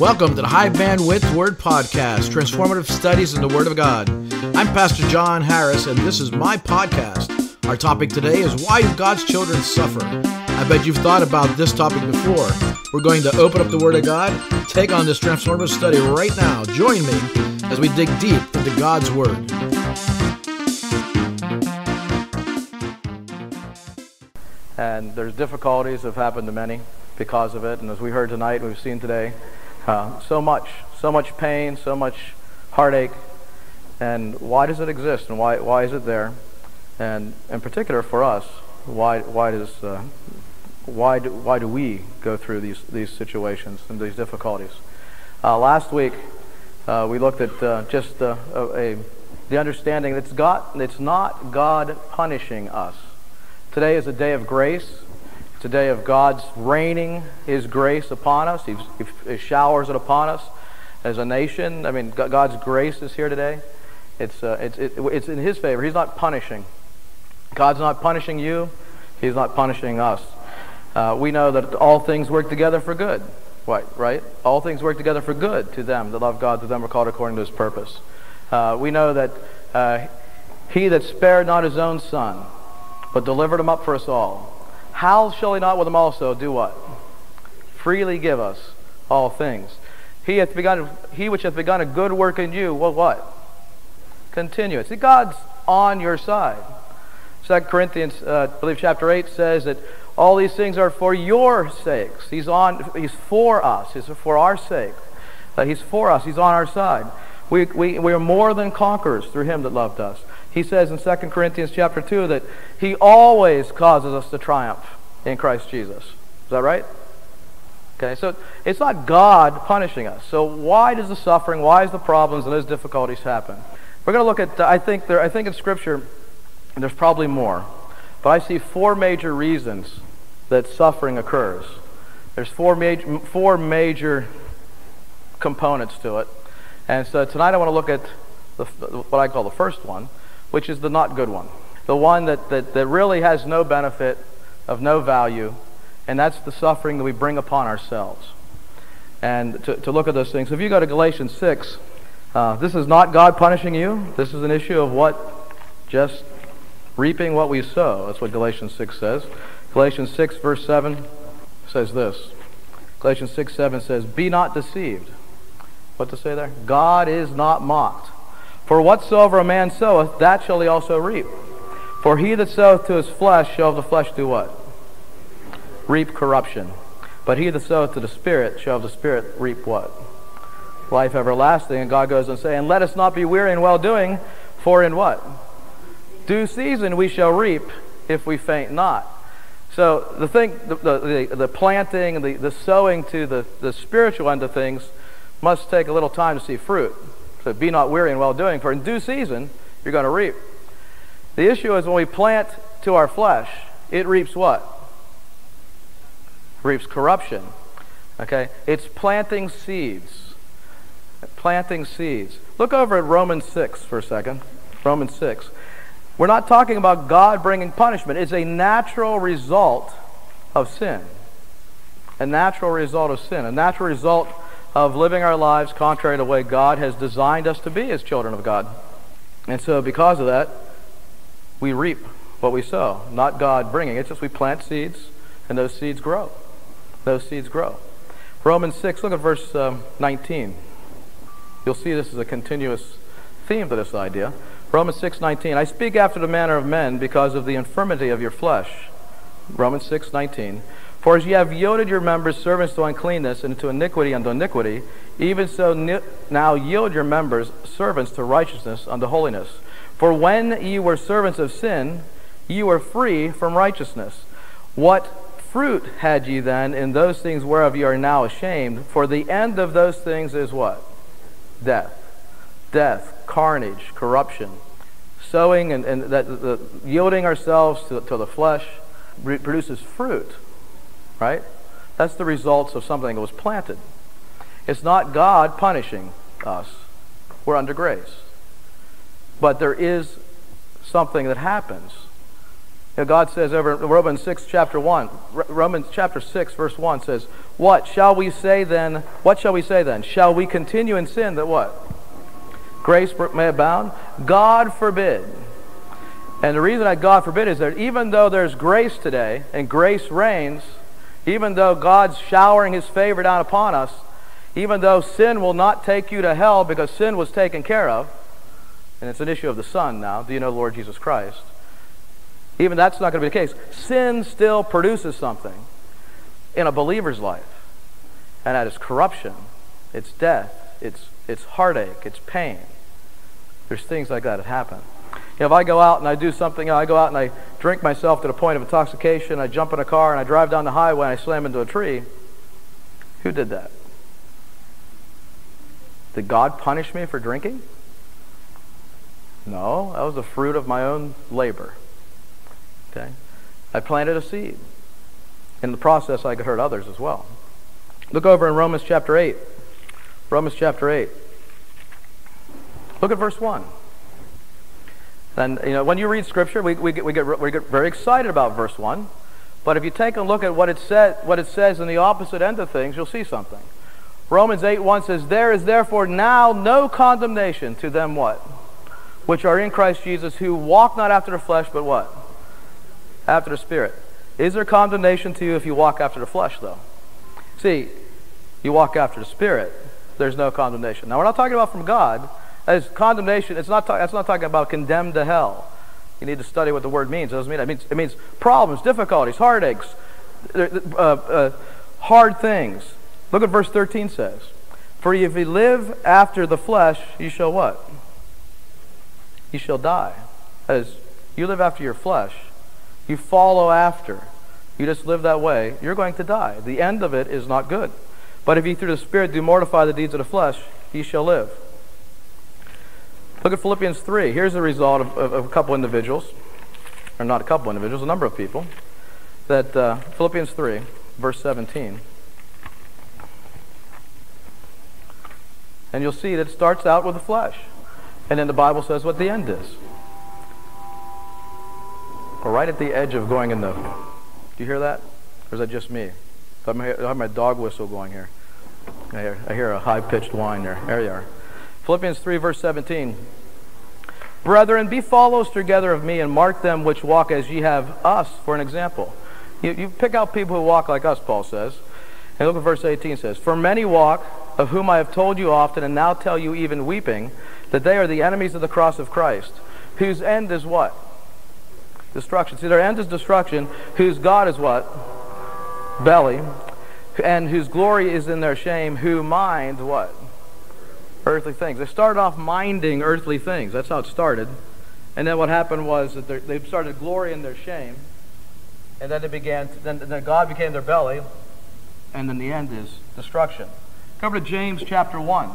Welcome to the High Bandwidth Word Podcast, transformative studies in the Word of God. I'm Pastor John Harris, and this is my podcast. Our topic today is Why Do God's Children Suffer? I bet you've thought about this topic before. We're going to open up the Word of God, take on this transformative study right now. Join me as we dig deep into God's Word. and there's difficulties that have happened to many because of it. And as we heard tonight, we've seen today, uh, so much, so much pain, so much heartache. And why does it exist? And why, why is it there? And in particular for us, why, why does, uh, why do, why do we go through these, these situations and these difficulties? Uh, last week, uh, we looked at uh, just uh, a, a, the understanding that it's, God, it's not God punishing us. Today is a day of grace. It's a day of God's raining His grace upon us. He, he showers it upon us as a nation. I mean, God's grace is here today. It's, uh, it's, it, it's in His favor. He's not punishing. God's not punishing you. He's not punishing us. Uh, we know that all things work together for good. Right, right? All things work together for good to them that love God, to them are called according to His purpose. Uh, we know that uh, He that spared not His own Son, but delivered him up for us all. How shall he not with him also do what? Freely give us all things. He hath begun he which hath begun a good work in you, will what? Continue it. See, God's on your side. Second Corinthians, uh, I believe chapter 8 says that all these things are for your sakes. He's on he's for us. He's for our sake. Uh, he's for us. He's on our side. We, we, we are more than conquerors through him that loved us. He says in 2 Corinthians chapter 2 that he always causes us to triumph in Christ Jesus. Is that right? Okay, so it's not God punishing us. So why does the suffering, why does the problems and those difficulties happen? We're going to look at, I think, there, I think in Scripture, there's probably more, but I see four major reasons that suffering occurs. There's four major, four major components to it. And so tonight I want to look at the, what I call the first one, which is the not good one. The one that, that, that really has no benefit, of no value, and that's the suffering that we bring upon ourselves. And to, to look at those things. If you go to Galatians 6, uh, this is not God punishing you. This is an issue of what just reaping what we sow. That's what Galatians 6 says. Galatians 6, verse 7 says this. Galatians 6, 7 says, Be not deceived. What to say there? God is not mocked. For whatsoever a man soweth, that shall he also reap. For he that soweth to his flesh shall of the flesh do what? Reap corruption. But he that soweth to the Spirit shall of the Spirit reap what? Life everlasting. And God goes on saying, let us not be weary in well doing, for in what? Due season we shall reap if we faint not. So the thing, the, the, the planting, the, the sowing to the, the spiritual end of things must take a little time to see fruit. So be not weary in well doing, for in due season you're going to reap. The issue is when we plant to our flesh, it reaps what? Reaps corruption. Okay? It's planting seeds. Planting seeds. Look over at Romans 6 for a second. Romans 6. We're not talking about God bringing punishment. It's a natural result of sin. A natural result of sin. A natural result of living our lives contrary to the way God has designed us to be as children of God. And so because of that, we reap what we sow, not God bringing. It's just we plant seeds, and those seeds grow. Those seeds grow. Romans 6, look at verse um, 19. You'll see this is a continuous theme to this idea. Romans 6, 19. I speak after the manner of men because of the infirmity of your flesh. Romans 6, 19. For as ye have yielded your members servants to uncleanness and to iniquity unto iniquity, even so now yield your members servants to righteousness unto holiness. For when ye were servants of sin, ye were free from righteousness. What fruit had ye then in those things whereof ye are now ashamed? For the end of those things is what? Death. Death, carnage, corruption. Sowing and, and that, the, yielding ourselves to, to the flesh produces fruit right? That's the results of something that was planted. It's not God punishing us. We're under grace. But there is something that happens You know, God says over in Romans 6, chapter 1, Romans chapter 6, verse 1 says, What shall we say then? What shall we say then? Shall we continue in sin that what? Grace may abound? God forbid. And the reason that God forbid is that even though there's grace today and grace reigns, even though God's showering his favor down upon us, even though sin will not take you to hell because sin was taken care of, and it's an issue of the Son now, do you know the Lord Jesus Christ? Even that's not going to be the case. Sin still produces something in a believer's life, and that is corruption, it's death, it's, it's heartache, it's pain. There's things like that that happen. You know, if I go out and I do something, I go out and I drink myself to the point of intoxication, I jump in a car and I drive down the highway and I slam into a tree, who did that? Did God punish me for drinking? No, that was the fruit of my own labor. Okay? I planted a seed. In the process, I could hurt others as well. Look over in Romans chapter 8. Romans chapter 8. Look at verse 1. And, you know, when you read Scripture, we, we, get, we, get, we get very excited about verse 1. But if you take a look at what it, said, what it says in the opposite end of things, you'll see something. Romans 8 1 says, There is therefore now no condemnation to them what? Which are in Christ Jesus, who walk not after the flesh, but what? After the Spirit. Is there condemnation to you if you walk after the flesh, though? See, you walk after the Spirit, there's no condemnation. Now, we're not talking about from God. As condemnation, it's not, that's not talking about condemned to hell. You need to study what the word means. It doesn't mean. It means, it means problems, difficulties, heartaches, uh, uh, hard things. Look at verse 13 says. For if you live after the flesh, you shall what? You shall die. That is, you live after your flesh. You follow after. You just live that way. You're going to die. The end of it is not good. But if you through the Spirit do mortify the deeds of the flesh, ye shall live. Look at Philippians 3. Here's the result of, of, of a couple individuals, or not a couple individuals, a number of people. That uh, Philippians 3, verse 17. And you'll see that it starts out with the flesh. And then the Bible says what the end is. We're right at the edge of going in the. Do you hear that? Or is that just me? I have my dog whistle going here. I hear, I hear a high pitched whine there. There you are. Philippians 3, verse 17. Brethren, be followers together of me and mark them which walk as ye have us for an example. You, you pick out people who walk like us, Paul says. And look at verse 18 says, For many walk, of whom I have told you often, and now tell you even weeping, that they are the enemies of the cross of Christ, whose end is what? Destruction. See, their end is destruction, whose God is what? Belly. And whose glory is in their shame, who mind what? Earthly things. They started off minding earthly things. That's how it started. And then what happened was that they started glory in their shame. And then they began, to, then, then God became their belly. And then the end is destruction. Come to James chapter 1.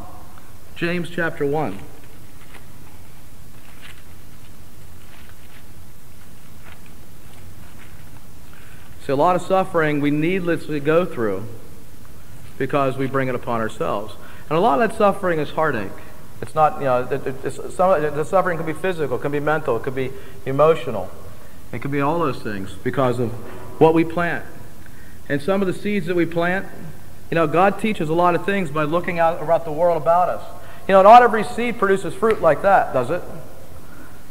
James chapter 1. See, a lot of suffering we needlessly go through because we bring it upon ourselves. And a lot of that suffering is heartache. It's not, you know, some, the suffering can be physical, it can be mental, it could be emotional. It could be all those things because of what we plant. And some of the seeds that we plant, you know, God teaches a lot of things by looking out about the world about us. You know, not every seed produces fruit like that, does it?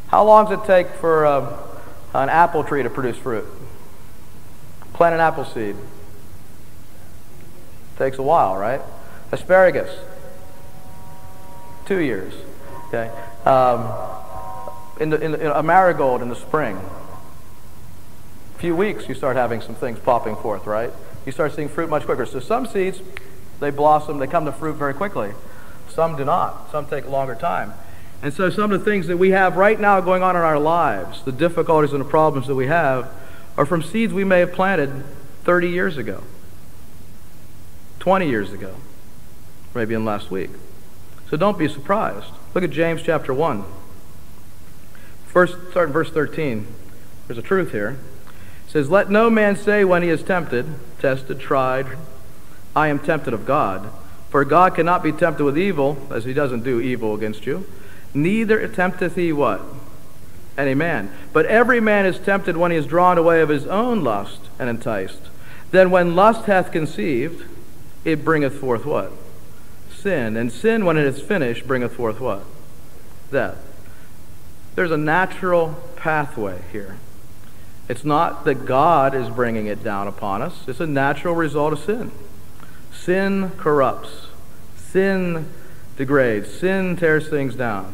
How long does it take for uh, an apple tree to produce fruit? Plant an apple seed. Takes a while, right? Asparagus. Two years. Okay. Um, in the, in the, in a marigold in the spring. A few weeks, you start having some things popping forth, right? You start seeing fruit much quicker. So some seeds, they blossom, they come to fruit very quickly. Some do not. Some take a longer time. And so some of the things that we have right now going on in our lives, the difficulties and the problems that we have, are from seeds we may have planted 30 years ago, 20 years ago, maybe in last week. So don't be surprised. Look at James chapter 1. First, start in verse 13. There's a truth here. It says, Let no man say when he is tempted, tested, tried, I am tempted of God. For God cannot be tempted with evil, as he doesn't do evil against you. Neither tempteth he what? any man. But every man is tempted when he is drawn away of his own lust and enticed. Then when lust hath conceived, it bringeth forth what? Sin. And sin, when it is finished, bringeth forth what? Death. There's a natural pathway here. It's not that God is bringing it down upon us, it's a natural result of sin. Sin corrupts, sin degrades, sin tears things down,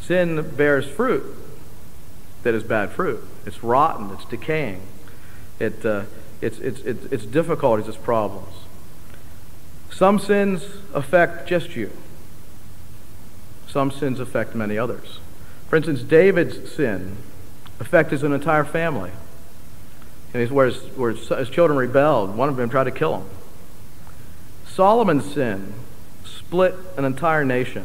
sin bears fruit that is bad fruit. It's rotten, it's decaying, it, uh, it's, it's, it's, it's difficulties, it's problems. Some sins affect just you. Some sins affect many others. For instance, David's sin affected his entire family. And where, his, where his children rebelled, one of them tried to kill him. Solomon's sin split an entire nation.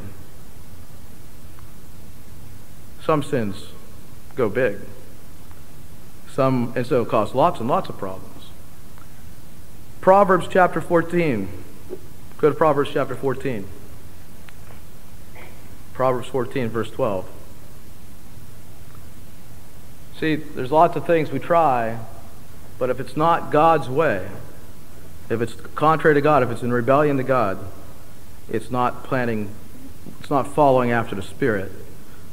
Some sins go big. Some, and so it cause lots and lots of problems. Proverbs chapter 14. Go to Proverbs chapter 14. Proverbs 14, verse 12. See, there's lots of things we try, but if it's not God's way, if it's contrary to God, if it's in rebellion to God, it's not planting, it's not following after the Spirit.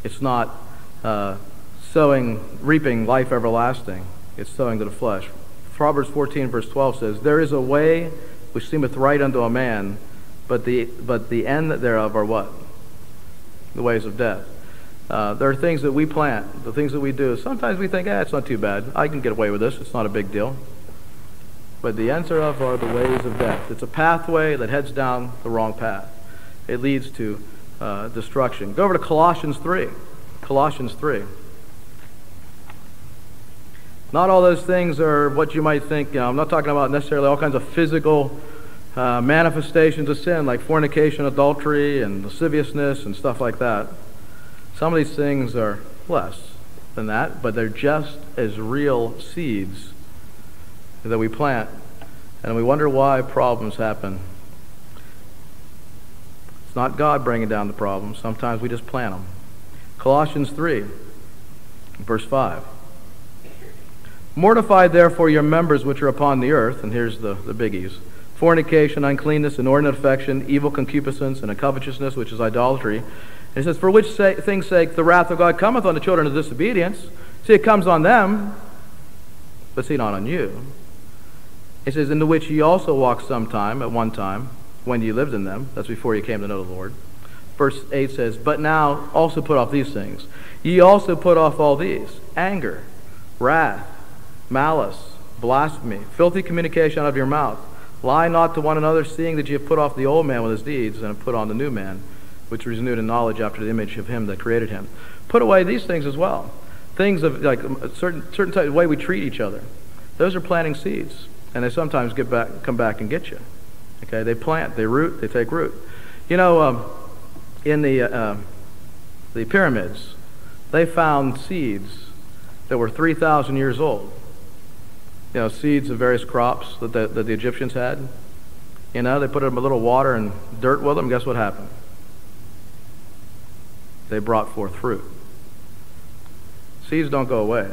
It's not uh, sowing, reaping life everlasting. It's sowing to the flesh. Proverbs 14, verse 12 says, There is a way which seemeth right unto a man, but the, but the end thereof are what? The ways of death. Uh, there are things that we plant, the things that we do. Sometimes we think, ah, it's not too bad. I can get away with this. It's not a big deal. But the ends thereof are the ways of death. It's a pathway that heads down the wrong path. It leads to uh, destruction. Go over to Colossians 3. Colossians 3. Not all those things are what you might think. You know, I'm not talking about necessarily all kinds of physical uh, manifestations of sin like fornication, adultery, and lasciviousness and stuff like that. Some of these things are less than that, but they're just as real seeds that we plant. And we wonder why problems happen. It's not God bringing down the problems. Sometimes we just plant them. Colossians 3, verse 5. Mortify therefore your members which are upon the earth, and here's the, the biggies fornication, uncleanness, inordinate affection, evil concupiscence, and a covetousness, which is idolatry. And he says, For which sa- things sake the wrath of God cometh on the children of disobedience. See, it comes on them, but see, not on you. He says, Into which ye also walked sometime, at one time, when ye lived in them. That's before ye came to know the Lord. Verse 8 says, But now also put off these things. Ye also put off all these anger, wrath, malice, blasphemy, filthy communication out of your mouth. Lie not to one another, seeing that you have put off the old man with his deeds, and have put on the new man, which is renewed in knowledge after the image of him that created him. Put away these things as well. Things of like a certain certain type of way we treat each other. Those are planting seeds, and they sometimes get back, come back and get you. Okay, they plant, they root, they take root. You know, um, in the uh, the pyramids, they found seeds that were 3,000 years old you know, seeds of various crops that the, that the Egyptians had. You know, they put them a little water and dirt with them. Guess what happened? They brought forth fruit. Seeds don't go away.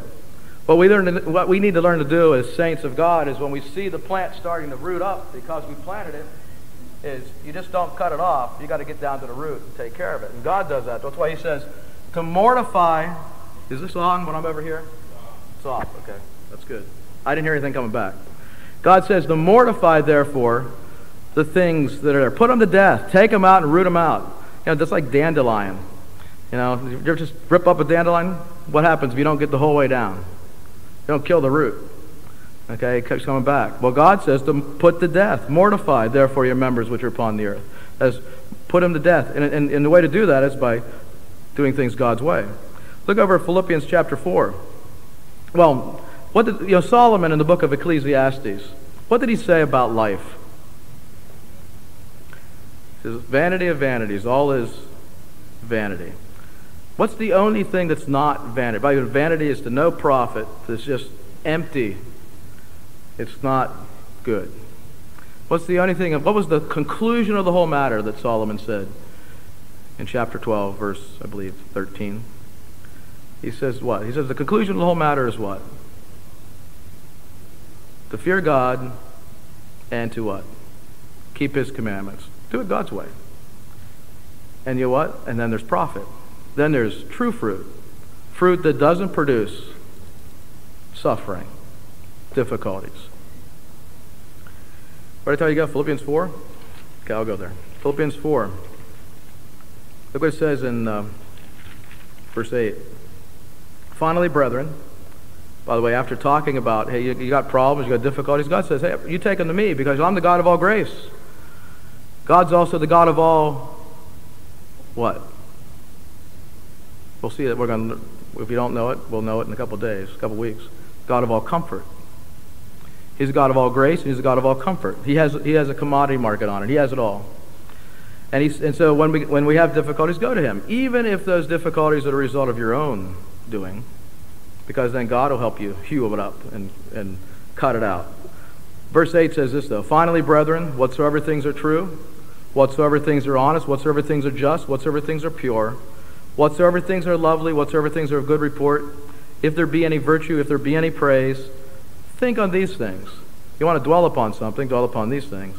What we, learn to, what we need to learn to do as saints of God is when we see the plant starting to root up because we planted it, is you just don't cut it off. You got to get down to the root and take care of it. And God does that. That's why He says to mortify. Is this on when I'm over here? It's off. Okay, that's good. I didn't hear anything coming back. God says, to mortify, therefore, the things that are there. Put them to death. Take them out and root them out. You know, just like dandelion. You know, you ever just rip up a dandelion? What happens if you don't get the whole way down? You don't kill the root. Okay, it keeps coming back. Well, God says to put to death. Mortify, therefore, your members which are upon the earth. As put them to death. And, and, and the way to do that is by doing things God's way. Look over Philippians chapter 4. Well, what did, you know, Solomon in the book of Ecclesiastes, what did he say about life? He says, vanity of vanities, all is vanity. What's the only thing that's not vanity? By vanity is to no profit, it's just empty. It's not good. What's the only thing, what was the conclusion of the whole matter that Solomon said in chapter 12, verse, I believe, 13? He says what? He says the conclusion of the whole matter is what? To fear God and to what? Keep his commandments. Do it God's way. And you know what? And then there's profit. Then there's true fruit. Fruit that doesn't produce suffering, difficulties. What did I tell you go? Philippians 4? Okay, I'll go there. Philippians 4. Look what it says in uh, verse 8. Finally, brethren, by the way, after talking about, hey, you, you got problems, you got difficulties, God says, hey, you take them to me because I'm the God of all grace. God's also the God of all what? We'll see that we're going to, if you don't know it, we'll know it in a couple of days, a couple of weeks. God of all comfort. He's the God of all grace, and He's the God of all comfort. He has, he has a commodity market on it. He has it all. And, he's, and so when we, when we have difficulties, go to Him. Even if those difficulties are a result of your own doing, because then God will help you hew it up and, and cut it out. Verse 8 says this, though Finally, brethren, whatsoever things are true, whatsoever things are honest, whatsoever things are just, whatsoever things are pure, whatsoever things are lovely, whatsoever things are of good report, if there be any virtue, if there be any praise, think on these things. You want to dwell upon something, dwell upon these things.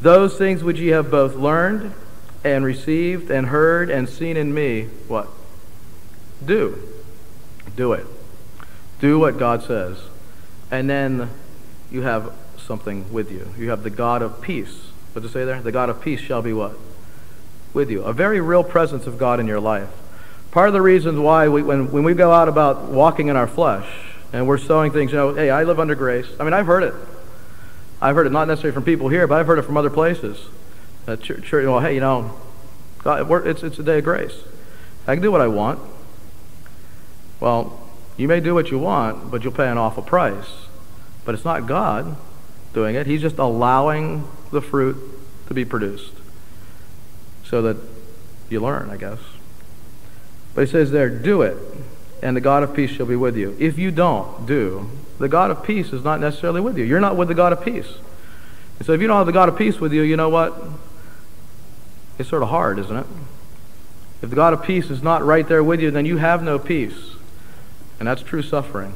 Those things which ye have both learned and received and heard and seen in me, what? Do. Do it. Do what God says. And then you have something with you. You have the God of peace. What does it say there? The God of peace shall be what? With you. A very real presence of God in your life. Part of the reasons why we, when, when we go out about walking in our flesh and we're sowing things, you know, hey, I live under grace. I mean, I've heard it. I've heard it not necessarily from people here, but I've heard it from other places. Uh, church, church, well, hey, you know, God, it's, it's a day of grace. I can do what I want. Well, you may do what you want, but you'll pay an awful price. But it's not God doing it. He's just allowing the fruit to be produced so that you learn, I guess. But he says there, do it, and the God of peace shall be with you. If you don't do, the God of peace is not necessarily with you. You're not with the God of peace. And so if you don't have the God of peace with you, you know what? It's sort of hard, isn't it? If the God of peace is not right there with you, then you have no peace. And that's true suffering.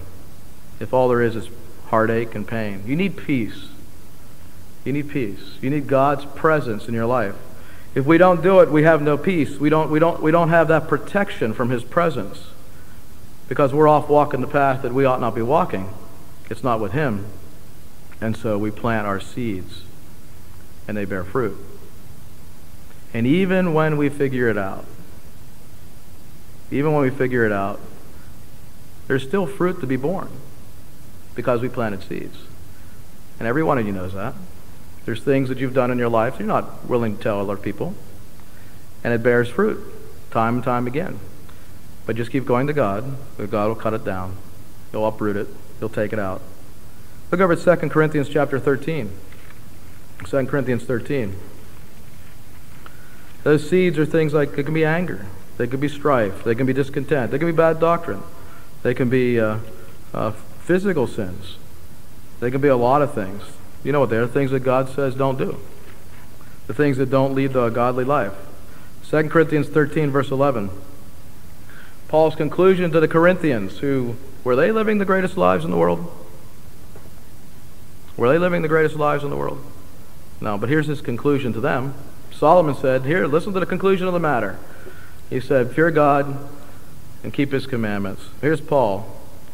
If all there is is heartache and pain. You need peace. You need peace. You need God's presence in your life. If we don't do it, we have no peace. We don't, we don't, we don't have that protection from His presence because we're off walking the path that we ought not be walking. It's not with Him. And so we plant our seeds and they bear fruit. And even when we figure it out, even when we figure it out, there's still fruit to be born because we planted seeds. And every one of you knows that. There's things that you've done in your life you're not willing to tell other people. And it bears fruit time and time again. But just keep going to God. God will cut it down. He'll uproot it. He'll take it out. Look over at 2 Corinthians chapter 13. 2 Corinthians 13. Those seeds are things like it can be anger. They can be strife. They can be discontent. They can be bad doctrine. They can be uh, uh, physical sins. They can be a lot of things. You know what they are? Things that God says don't do. The things that don't lead to a godly life. 2 Corinthians 13, verse 11. Paul's conclusion to the Corinthians, who were they living the greatest lives in the world? Were they living the greatest lives in the world? No, but here's his conclusion to them. Solomon said, Here, listen to the conclusion of the matter. He said, Fear God and keep his commandments. Here's Paul.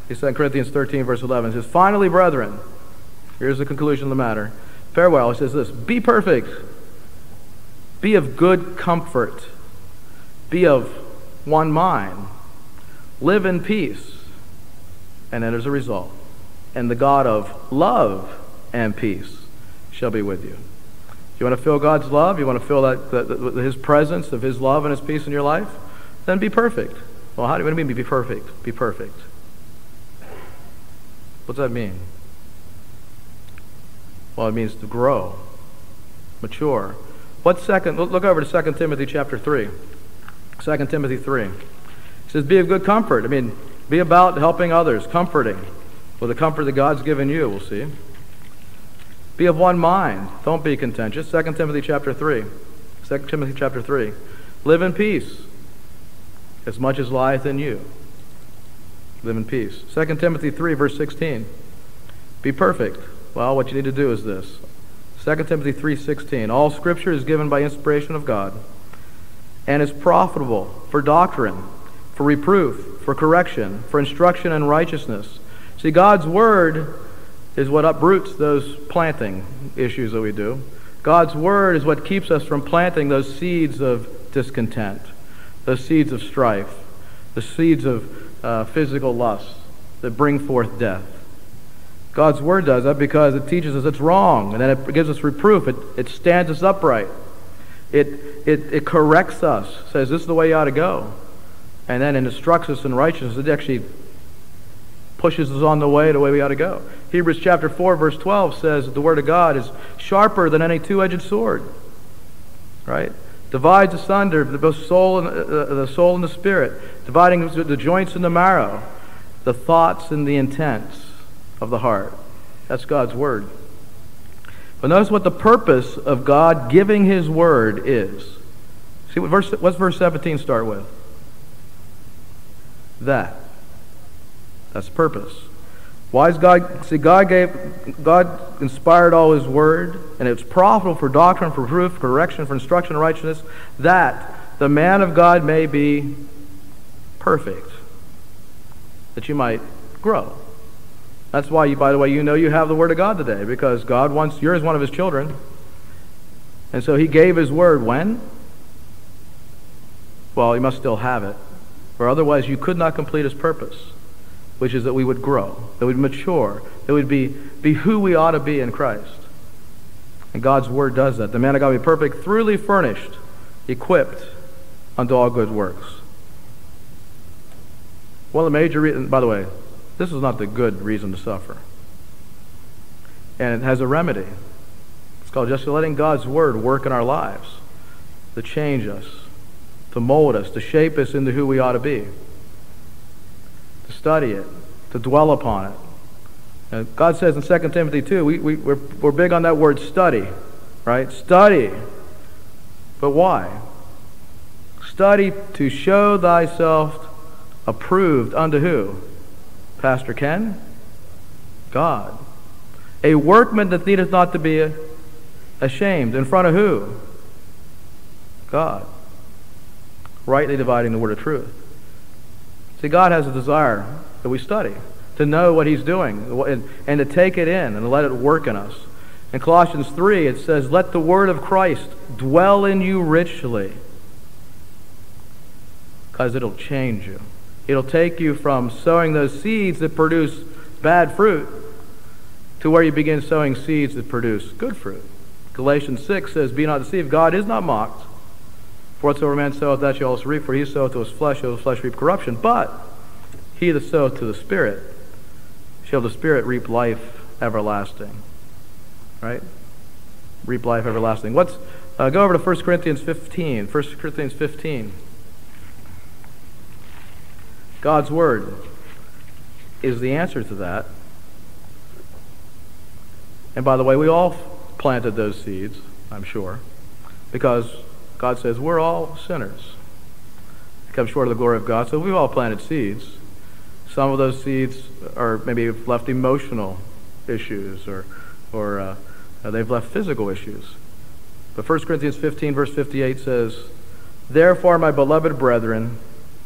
He said in Corinthians 13, verse 11, he says, Finally, brethren, Here's the conclusion of the matter. Farewell. He says this Be perfect. Be of good comfort. Be of one mind. Live in peace. And then as a result, and the God of love and peace shall be with you. You want to feel God's love? You want to feel that, that, that His presence of His love and His peace in your life? Then be perfect. Well, how do you mean be perfect? Be perfect. What's that mean? Well, it means to grow, mature. What second? Look over to 2 Timothy chapter 3. 2 Timothy 3. It says, Be of good comfort. I mean, be about helping others, comforting with the comfort that God's given you, we'll see. Be of one mind. Don't be contentious. 2 Timothy chapter 3. 2 Timothy chapter 3. Live in peace as much as lieth in you. live in peace. 2 Timothy 3, verse 16. Be perfect. Well, what you need to do is this. 2 Timothy 3:16 All scripture is given by inspiration of God and is profitable for doctrine, for reproof, for correction, for instruction in righteousness. See, God's word is what uproots those planting issues that we do. God's word is what keeps us from planting those seeds of discontent, those seeds of strife, the seeds of uh, physical lust that bring forth death. God's word does that because it teaches us it's wrong, and then it gives us reproof. It, it stands us upright. It, it, it corrects us, says this is the way you ought to go. And then it instructs us in righteousness. It actually pushes us on the way, the way we ought to go. Hebrews chapter 4, verse 12 says the word of God is sharper than any two-edged sword. Right? Divides asunder the soul and, uh, the soul and the spirit, dividing the joints and the marrow, the thoughts and the intents of the heart. That's God's word. But notice what the purpose of God giving his word is. See what verse what's verse 17 start with? That. That's purpose. Why is God see God gave God inspired all his word, and it's profitable for doctrine, for proof, for correction, for instruction in righteousness, that the man of God may be perfect, that you might grow. That's why, you, by the way, you know you have the Word of God today, because God wants, you're as one of His children. And so He gave His Word when? Well, you must still have it. Or otherwise, you could not complete His purpose, which is that we would grow, that we'd mature, that we'd be, be who we ought to be in Christ. And God's Word does that. The man of God be perfect, thoroughly furnished, equipped unto all good works. One of the major reasons, by the way, this is not the good reason to suffer. And it has a remedy. It's called just letting God's Word work in our lives to change us, to mold us, to shape us into who we ought to be, to study it, to dwell upon it. God says in 2 Timothy 2, we, we, we're, we're big on that word study, right? Study. But why? Study to show thyself approved unto who? Pastor Ken? God. A workman that needeth not to be ashamed. In front of who? God. Rightly dividing the word of truth. See, God has a desire that we study, to know what He's doing, and, and to take it in and let it work in us. In Colossians 3, it says, Let the word of Christ dwell in you richly, because it'll change you. It'll take you from sowing those seeds that produce bad fruit to where you begin sowing seeds that produce good fruit. Galatians 6 says, Be not deceived, God is not mocked. Whatsoever man soweth, that shall also reap. For he soweth to his flesh, shall his flesh reap corruption. But he that soweth to the Spirit, shall the Spirit reap life everlasting. Right? Reap life everlasting. What's, uh, go over to 1 Corinthians 15. 1 Corinthians 15. God's Word is the answer to that. And by the way, we all planted those seeds, I'm sure, because God says we're all sinners. We come short of the glory of God, so we've all planted seeds. Some of those seeds are maybe left emotional issues or, or uh, they've left physical issues. But 1 Corinthians 15, verse 58 says, Therefore, my beloved brethren,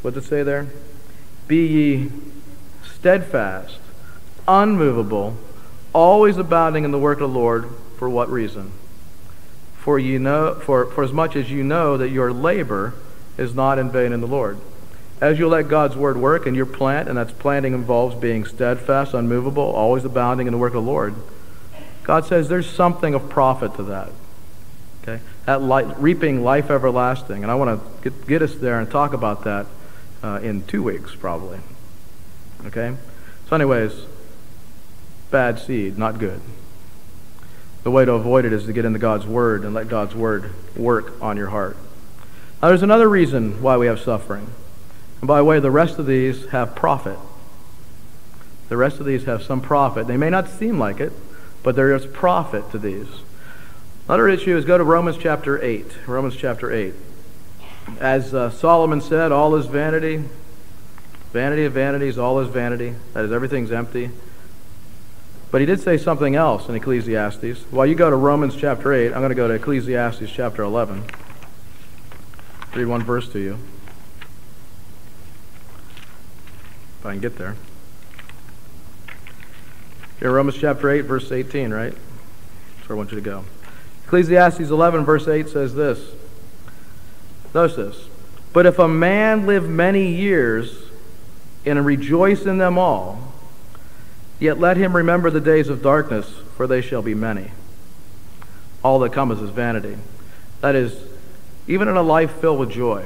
what does it say there? Be ye steadfast, unmovable, always abounding in the work of the Lord. For what reason? For you know, for, for as much as you know that your labor is not in vain in the Lord. As you let God's word work and your plant, and that's planting involves being steadfast, unmovable, always abounding in the work of the Lord. God says there's something of profit to that. Okay, that light, reaping life everlasting, and I want to get, get us there and talk about that uh, in two weeks, probably. Okay? So, anyways, bad seed, not good. The way to avoid it is to get into God's Word and let God's Word work on your heart. Now, there's another reason why we have suffering. And by the way, the rest of these have profit. The rest of these have some profit. They may not seem like it, but there is profit to these. Another issue is go to Romans chapter 8. Romans chapter 8. As uh, Solomon said, all is vanity. Vanity of vanities, all is vanity. That is, everything's empty. But he did say something else in Ecclesiastes. While you go to Romans chapter 8, I'm going to go to Ecclesiastes chapter 11. Read one verse to you. If I can get there. Here, Romans chapter 8, verse 18, right? That's where I want you to go. Ecclesiastes 11, verse 8 says this. Notice this. But if a man live many years and rejoice in them all, yet let him remember the days of darkness, for they shall be many. All that comes is vanity. That is, even in a life filled with joy,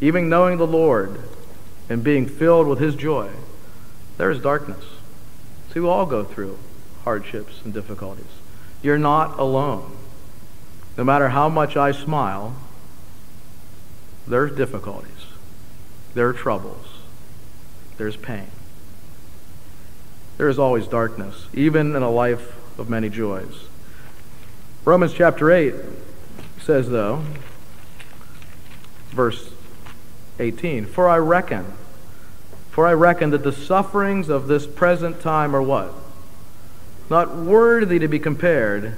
even knowing the Lord and being filled with his joy, there is darkness. See, we all go through hardships and difficulties. You're not alone. No matter how much I smile, there's difficulties, there are troubles, there's pain. There is always darkness, even in a life of many joys. Romans chapter 8 says, though, verse 18, For I reckon, for I reckon that the sufferings of this present time are what? Not worthy to be compared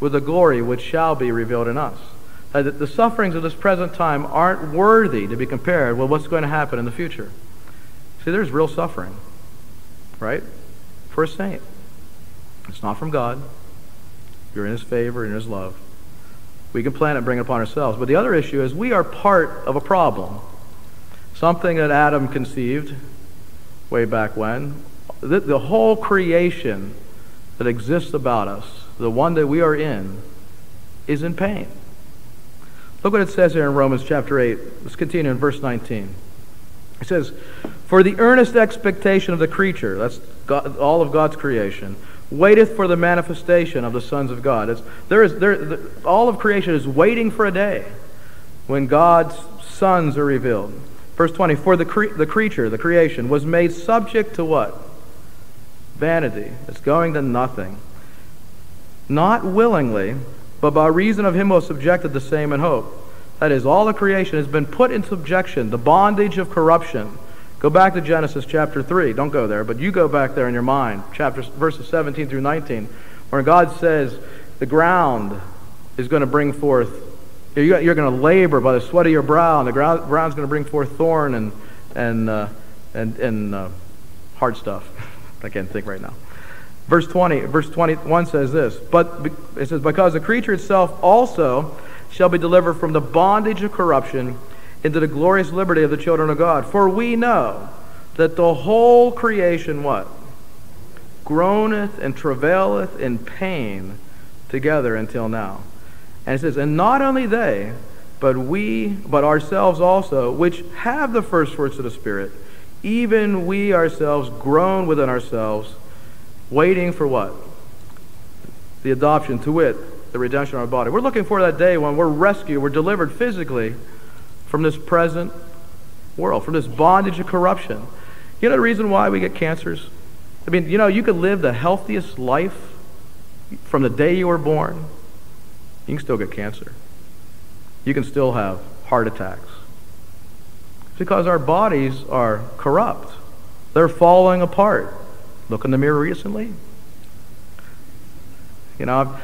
with the glory which shall be revealed in us. That the sufferings of this present time aren't worthy to be compared with what's going to happen in the future. See, there's real suffering, right? A saint. It's not from God. You're in His favor, in His love. We can plan it and bring it upon ourselves. But the other issue is we are part of a problem. Something that Adam conceived way back when. The, the whole creation that exists about us, the one that we are in, is in pain. Look what it says here in Romans chapter 8. Let's continue in verse 19. It says, For the earnest expectation of the creature, that's God, all of God's creation, waiteth for the manifestation of the sons of God. It's, there is, there, the, all of creation is waiting for a day when God's sons are revealed. Verse 20, For the, cre- the creature, the creation, was made subject to what? Vanity. It's going to nothing. Not willingly, but by reason of him who was subjected the same in hope. That is, all the creation has been put in subjection, the bondage of corruption. Go back to Genesis chapter 3. Don't go there, but you go back there in your mind, chapters, verses 17 through 19, where God says the ground is going to bring forth, you're going to labor by the sweat of your brow, and the ground, ground's going to bring forth thorn and, and, uh, and, and uh, hard stuff. I can't think right now. Verse 20, verse 21 says this, but it says, because the creature itself also shall be delivered from the bondage of corruption into the glorious liberty of the children of God. For we know that the whole creation, what? Groaneth and travaileth in pain together until now. And it says, and not only they, but we, but ourselves also, which have the first fruits of the Spirit, even we ourselves groan within ourselves, waiting for what? The adoption, to wit, the redemption of our body. We're looking for that day when we're rescued, we're delivered physically from this present world, from this bondage of corruption. You know the reason why we get cancers? I mean, you know, you could live the healthiest life from the day you were born. You can still get cancer. You can still have heart attacks. It's because our bodies are corrupt. They're falling apart. Look in the mirror recently. You know,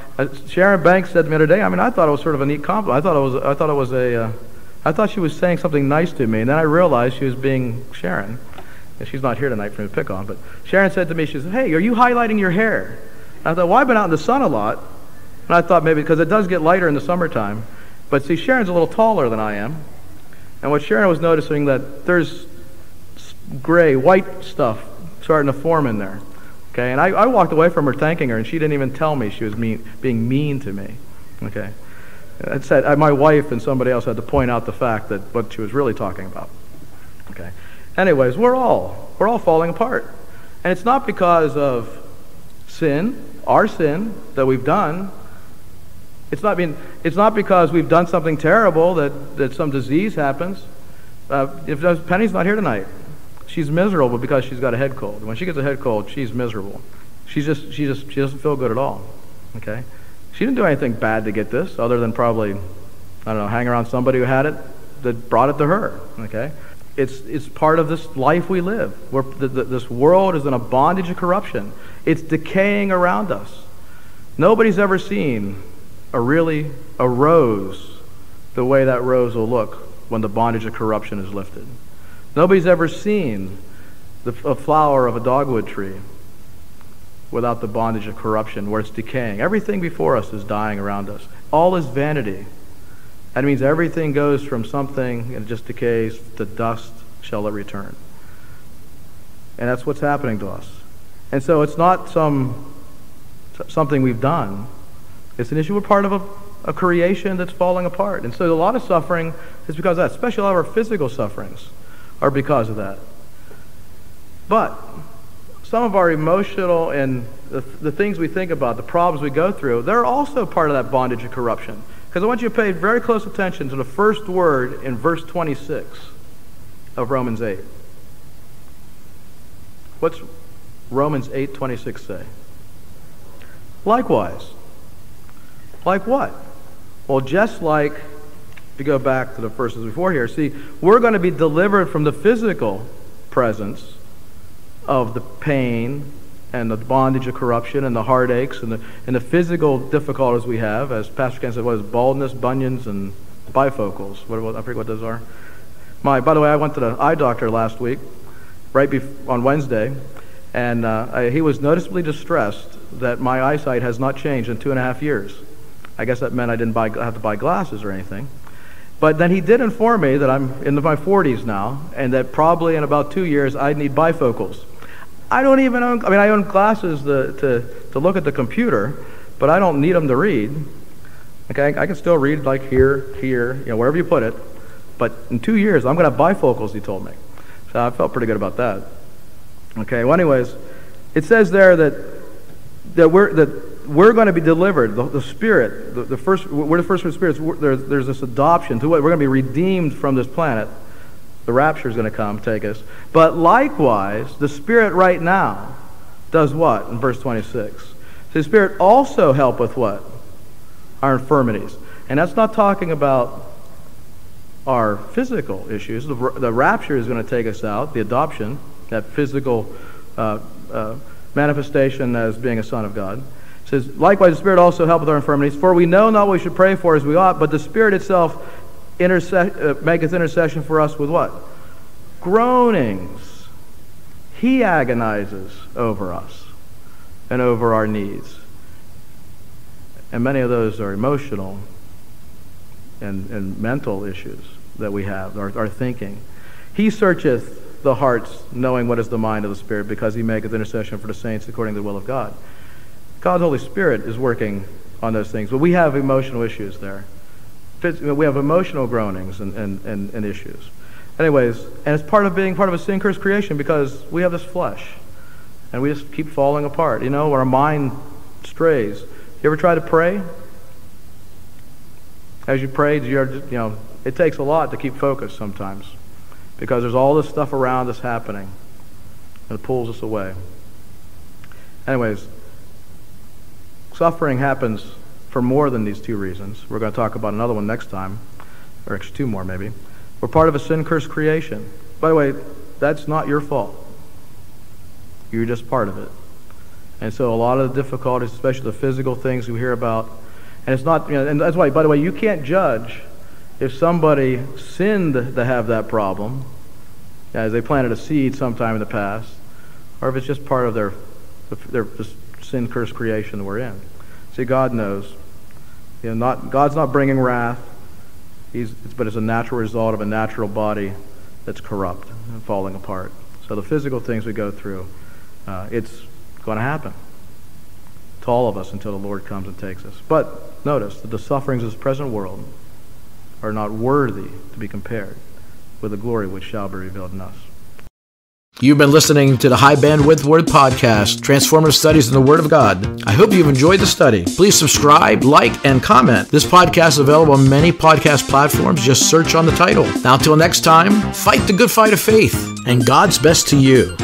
Sharon Banks said to me the other day. I mean, I thought it was sort of a neat compliment. I thought it was. I thought it was a. Uh, I thought she was saying something nice to me, and then I realized she was being Sharon. And she's not here tonight for me to pick on, but Sharon said to me, she said, "Hey, are you highlighting your hair?" And I thought, "Well, I've been out in the sun a lot," and I thought maybe because it does get lighter in the summertime. But see, Sharon's a little taller than I am, and what Sharon was noticing that there's gray, white stuff starting to form in there. Okay, and I, I walked away from her thanking her, and she didn't even tell me she was mean, being mean to me. Okay, it said uh, my wife and somebody else had to point out the fact that what she was really talking about. Okay, anyways, we're all we're all falling apart, and it's not because of sin, our sin that we've done. It's not being, it's not because we've done something terrible that, that some disease happens. Uh, if Penny's not here tonight, She's miserable because she's got a head cold. When she gets a head cold, she's miserable. She's just, she just, she doesn't feel good at all. Okay? She didn't do anything bad to get this, other than probably, I don't know, hang around somebody who had it that brought it to her. Okay? It's, it's part of this life we live. Where the, the, this world is in a bondage of corruption. It's decaying around us. Nobody's ever seen a really a rose the way that rose will look when the bondage of corruption is lifted. Nobody's ever seen the, a flower of a dogwood tree without the bondage of corruption, where it's decaying. Everything before us is dying around us. All is vanity. That means everything goes from something and it just decays to dust shall it return. And that's what's happening to us. And so it's not some something we've done. It's an issue. We're part of a, a creation that's falling apart. And so a lot of suffering is because of that. Especially a lot of our physical sufferings are because of that. But some of our emotional and the, the things we think about, the problems we go through, they're also part of that bondage of corruption. Because I want you to pay very close attention to the first word in verse 26 of Romans 8. What's Romans 8:26 say? Likewise. Like what? Well, just like if you go back to the verses before here, see, we're going to be delivered from the physical presence of the pain and the bondage of corruption and the heartaches and the, and the physical difficulties we have, as Pastor Ken said, what is baldness, bunions, and bifocals. What, what, I forget what those are. My, by the way, I went to the eye doctor last week, right bef- on Wednesday, and uh, I, he was noticeably distressed that my eyesight has not changed in two and a half years. I guess that meant I didn't buy, have to buy glasses or anything. But then he did inform me that I'm in my 40s now, and that probably in about two years I'd need bifocals. I don't even own, I mean, I own glasses to, to, to look at the computer, but I don't need them to read. Okay, I can still read like here, here, you know, wherever you put it. But in two years, I'm going to have bifocals, he told me. So I felt pretty good about that. Okay, well, anyways, it says there that, that, we're, that we're going to be delivered. The, the Spirit, the, the first, we're the first spirits. There's, there's this adoption to what? We're going to be redeemed from this planet. The rapture is going to come, take us. But likewise, the Spirit right now does what in verse 26? So the Spirit also help with what? Our infirmities. And that's not talking about our physical issues. The, the rapture is going to take us out, the adoption, that physical uh, uh, manifestation as being a son of God. It says, likewise, the Spirit also help with our infirmities, for we know not what we should pray for as we ought, but the Spirit itself uh, maketh intercession for us with what? Groanings. He agonizes over us and over our needs. And many of those are emotional and, and mental issues that we have, our, our thinking. He searcheth the hearts, knowing what is the mind of the Spirit, because he maketh intercession for the saints according to the will of God. God's Holy Spirit is working on those things, but we have emotional issues there we have emotional groanings and, and, and, and issues. Anyways, and it's part of being part of a sin cursed creation because we have this flesh and we just keep falling apart. You know, our mind strays. You ever try to pray? As you pray, you you know, it takes a lot to keep focused sometimes because there's all this stuff around us happening and it pulls us away. Anyways, suffering happens for more than these two reasons. We're going to talk about another one next time, or actually two more maybe. We're part of a sin cursed creation. By the way, that's not your fault. You're just part of it. And so a lot of the difficulties, especially the physical things we hear about, and it's not, you know, and that's why, by the way, you can't judge if somebody sinned to have that problem, as they planted a seed sometime in the past, or if it's just part of their, their sin cursed creation that we're in. See, God knows. You know, not, God's not bringing wrath, he's, but it's a natural result of a natural body that's corrupt and falling apart. So the physical things we go through, uh, it's going to happen to all of us until the Lord comes and takes us. But notice that the sufferings of this present world are not worthy to be compared with the glory which shall be revealed in us. You've been listening to the High Bandwidth Word Podcast, Transformative Studies in the Word of God. I hope you've enjoyed the study. Please subscribe, like, and comment. This podcast is available on many podcast platforms. Just search on the title. Now, until next time, fight the good fight of faith, and God's best to you.